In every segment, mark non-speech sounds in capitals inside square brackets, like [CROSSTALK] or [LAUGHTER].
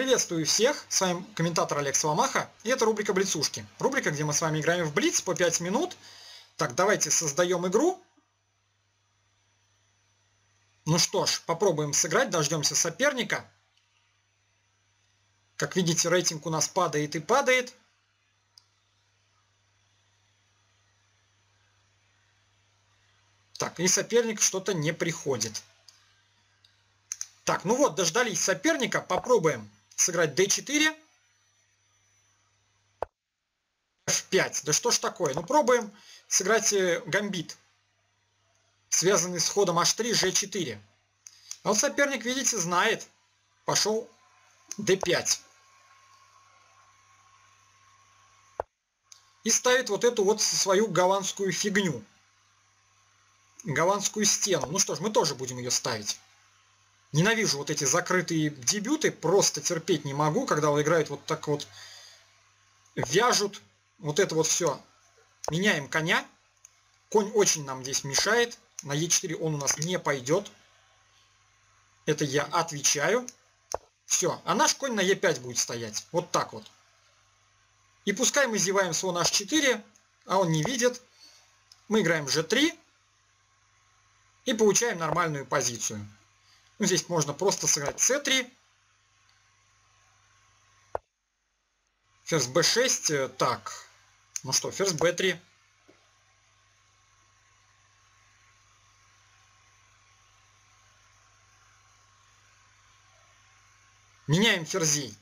Приветствую всех, с вами комментатор Олег Соломаха, и это рубрика Блицушки. Рубрика, где мы с вами играем в Блиц по 5 минут. Так, давайте создаем игру. Ну что ж, попробуем сыграть, дождемся соперника. Как видите, рейтинг у нас падает и падает. Так, и соперник что-то не приходит. Так, ну вот, дождались соперника. Попробуем сыграть d4. f5. Да что ж такое? Ну, пробуем сыграть э, гамбит, связанный с ходом h3, g4. А вот соперник, видите, знает. Пошел d5. И ставит вот эту вот свою голландскую фигню голландскую стену. Ну что ж, мы тоже будем ее ставить. Ненавижу вот эти закрытые дебюты, просто терпеть не могу, когда играют вот так вот, вяжут, вот это вот все. Меняем коня. Конь очень нам здесь мешает. На Е4 он у нас не пойдет. Это я отвечаю. Все, а наш конь на Е5 будет стоять. Вот так вот. И пускай мы зеваем слон H4, а он не видит. Мы играем G3 и получаем нормальную позицию. Ну, здесь можно просто сыграть c3. Ферзь b6. Так, ну что, ферзь b3. Меняем ферзей.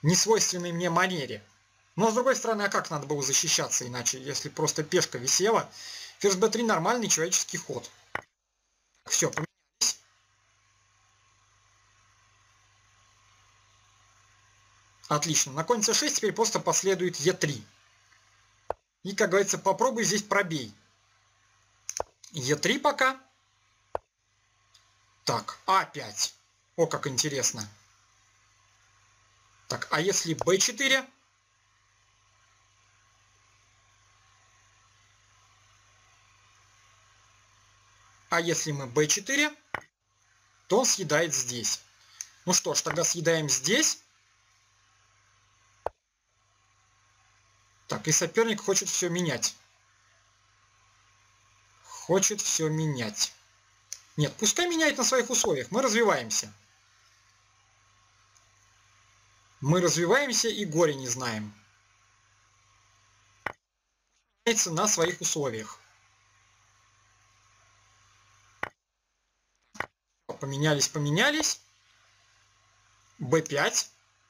Несвойственной мне манере. Но с другой стороны, а как надо было защищаться иначе, если просто пешка висела? Ферзь b3 нормальный человеческий ход. Все, поменялись. Отлично. На конь c6 теперь просто последует e3. И, как говорится, попробуй здесь пробей. e3 пока. Так, а5. О, как интересно. Так, а если b4? А если мы b4, то он съедает здесь. Ну что ж, тогда съедаем здесь. Так, и соперник хочет все менять. Хочет все менять. Нет, пускай меняет на своих условиях. Мы развиваемся. Мы развиваемся и горе не знаем. Меняется на своих условиях. Поменялись, поменялись. b5.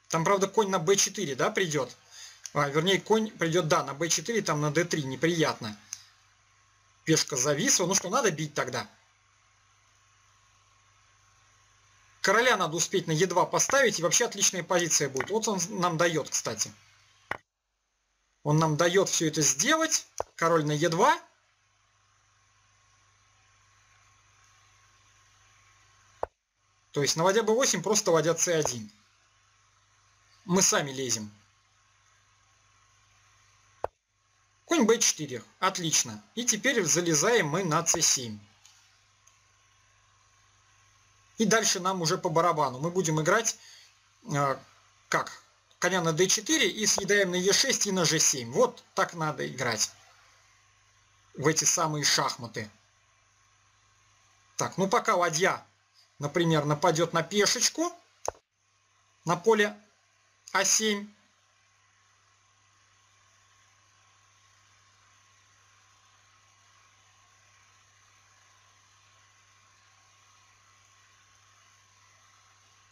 Там, правда, конь на b4, да, придет? А, вернее, конь придет, да, на b4, там на d3. Неприятно. Пешка зависла. Ну что, надо бить тогда. Короля надо успеть на e2 поставить, и вообще отличная позиция будет. Вот он нам дает, кстати. Он нам дает все это сделать. Король на e2. То есть, наводя b8, просто вводя c1. Мы сами лезем. Конь b4. Отлично. И теперь залезаем мы на c7. И дальше нам уже по барабану. Мы будем играть э, как? Коня на d4 и съедаем на e6 и на g7. Вот так надо играть. В эти самые шахматы. Так, ну пока ладья например, нападет на пешечку на поле А7,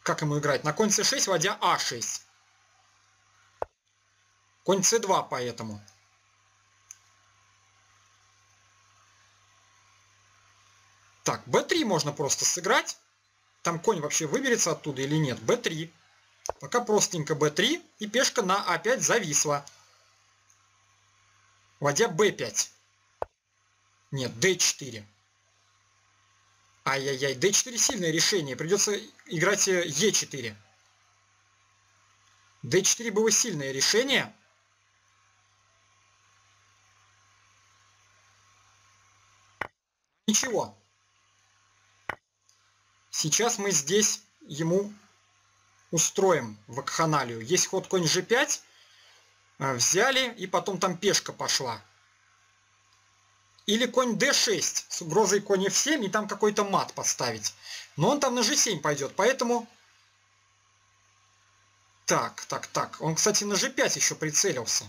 Как ему играть? На конь c6, вводя а6. Конь c2 поэтому. Так, b3 можно просто сыграть. Там конь вообще выберется оттуда или нет? b3. Пока простенько b3 и пешка на a5 зависла. Ладья b5. Нет, d4. Ай-яй-яй, d4 сильное решение. Придется играть e4. Э, d4 было сильное решение. Ничего. Сейчас мы здесь ему устроим вакханалию. Есть ход конь g5, э, взяли, и потом там пешка пошла. Или конь d6 с угрозой конь f7, и там какой-то мат поставить. Но он там на g7 пойдет, поэтому... Так, так, так. Он, кстати, на g5 еще прицелился.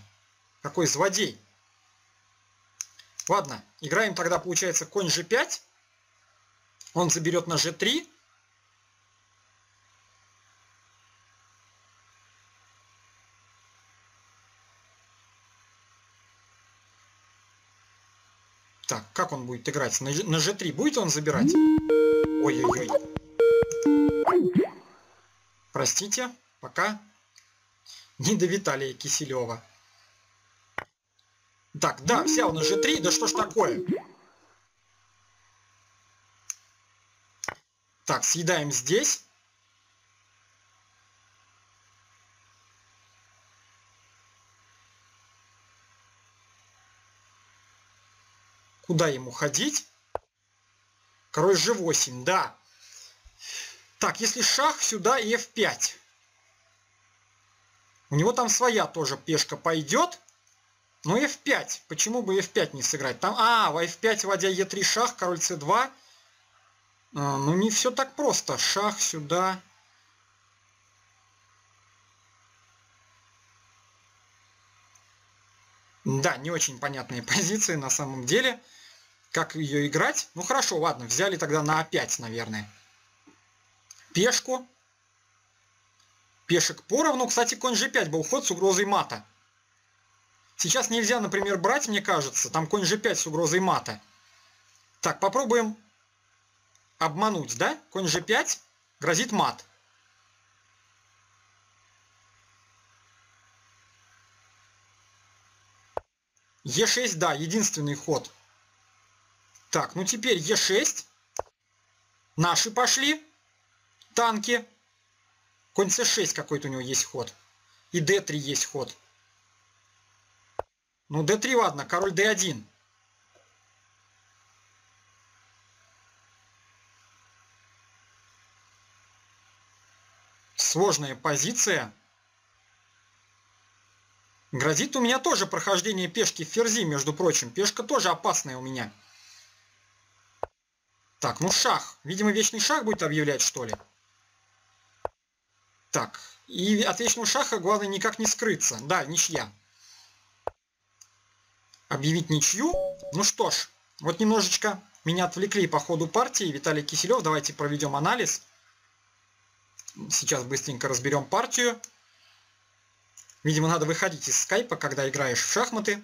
Какой злодей. Ладно, играем тогда, получается, конь g5. Он заберет на g3. Так, как он будет играть? На, на g3 будет он забирать? Ой-ой-ой. Простите, пока не до Виталия Киселева. Так, да, взял на g3, да что ж такое? Так, съедаем здесь. Куда ему ходить? Король g8, да. Так, если шах, сюда и f5. У него там своя тоже пешка пойдет. Но f5. Почему бы f5 не сыграть? Там, а, в f5 ладья e3 шах, король c2. А, ну не все так просто. Шах сюда. Да, не очень понятные [LAUGHS] позиции на самом деле. Как ее играть? Ну хорошо, ладно, взяли тогда на А5, наверное. Пешку. Пешек поровну. Кстати, конь G5 был ход с угрозой мата. Сейчас нельзя, например, брать, мне кажется. Там конь G5 с угрозой мата. Так, попробуем обмануть, да? Конь G5 грозит мат. Е6, да, единственный ход. Так, ну теперь Е6. Наши пошли. Танки. Конь С6 какой-то у него есть ход. И Д3 есть ход. Ну, d3, ладно, король d1. Сложная позиция. Грозит у меня тоже прохождение пешки в ферзи, между прочим. Пешка тоже опасная у меня. Так, ну шах. Видимо, вечный шах будет объявлять, что ли? Так, и от вечного шаха главное никак не скрыться. Да, ничья объявить ничью. Ну что ж, вот немножечко меня отвлекли по ходу партии. Виталий Киселев, давайте проведем анализ. Сейчас быстренько разберем партию. Видимо, надо выходить из скайпа, когда играешь в шахматы.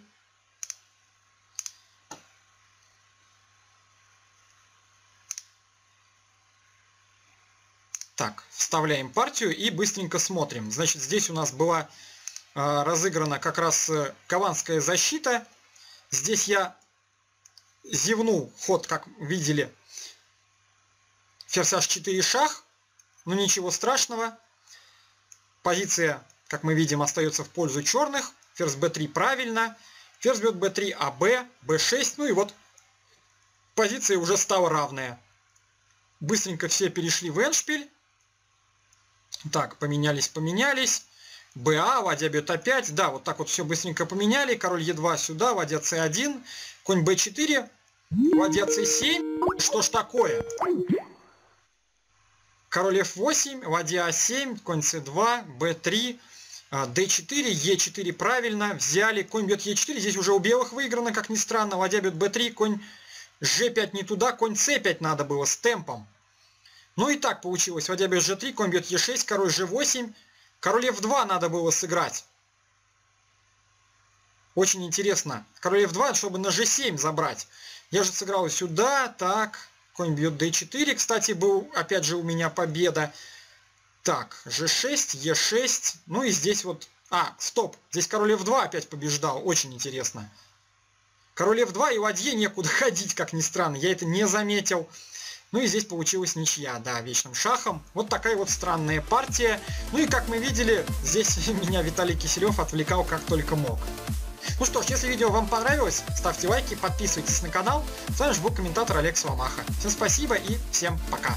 Так, вставляем партию и быстренько смотрим. Значит, здесь у нас была э, разыграна как раз э, каванская защита. Здесь я зевнул ход, как видели, ферзь h4 шах, но ничего страшного. Позиция, как мы видим, остается в пользу черных. Ферзь b3 правильно. Ферзь бьет b3, аб, b6. Ну и вот позиция уже стала равная. Быстренько все перешли в эншпиль. Так, поменялись, поменялись. БА, ладья бьет опять. Да, вот так вот все быстренько поменяли. Король Е2 сюда, ладья С1, конь Б4, ладья С7. Что ж такое? Король F8, ладья А7, конь С2, Б3, D4, Е4 правильно, взяли, конь бьет Е4, здесь уже у белых выиграно, как ни странно, ладья бьет Б3, конь G5 не туда, конь С5 надо было с темпом. Ну и так получилось, ладья бьет G3, конь бьет Е6, король G8, Король f2 надо было сыграть. Очень интересно. Король f2, чтобы на g7 забрать. Я же сыграл сюда, так. Конь бьет d4. Кстати, был опять же у меня победа. Так, g6, e6. Ну и здесь вот... А, стоп. Здесь король f2 опять побеждал. Очень интересно. Король f2 и ладье некуда [LAUGHS] ходить, как ни странно. Я это не заметил. Ну и здесь получилась ничья, да, вечным шахом. Вот такая вот странная партия. Ну и как мы видели, здесь [LAUGHS] меня Виталий Киселев отвлекал как только мог. Ну что ж, если видео вам понравилось, ставьте лайки, подписывайтесь на канал. С вами же был комментатор Олег Свамаха. Всем спасибо и всем пока.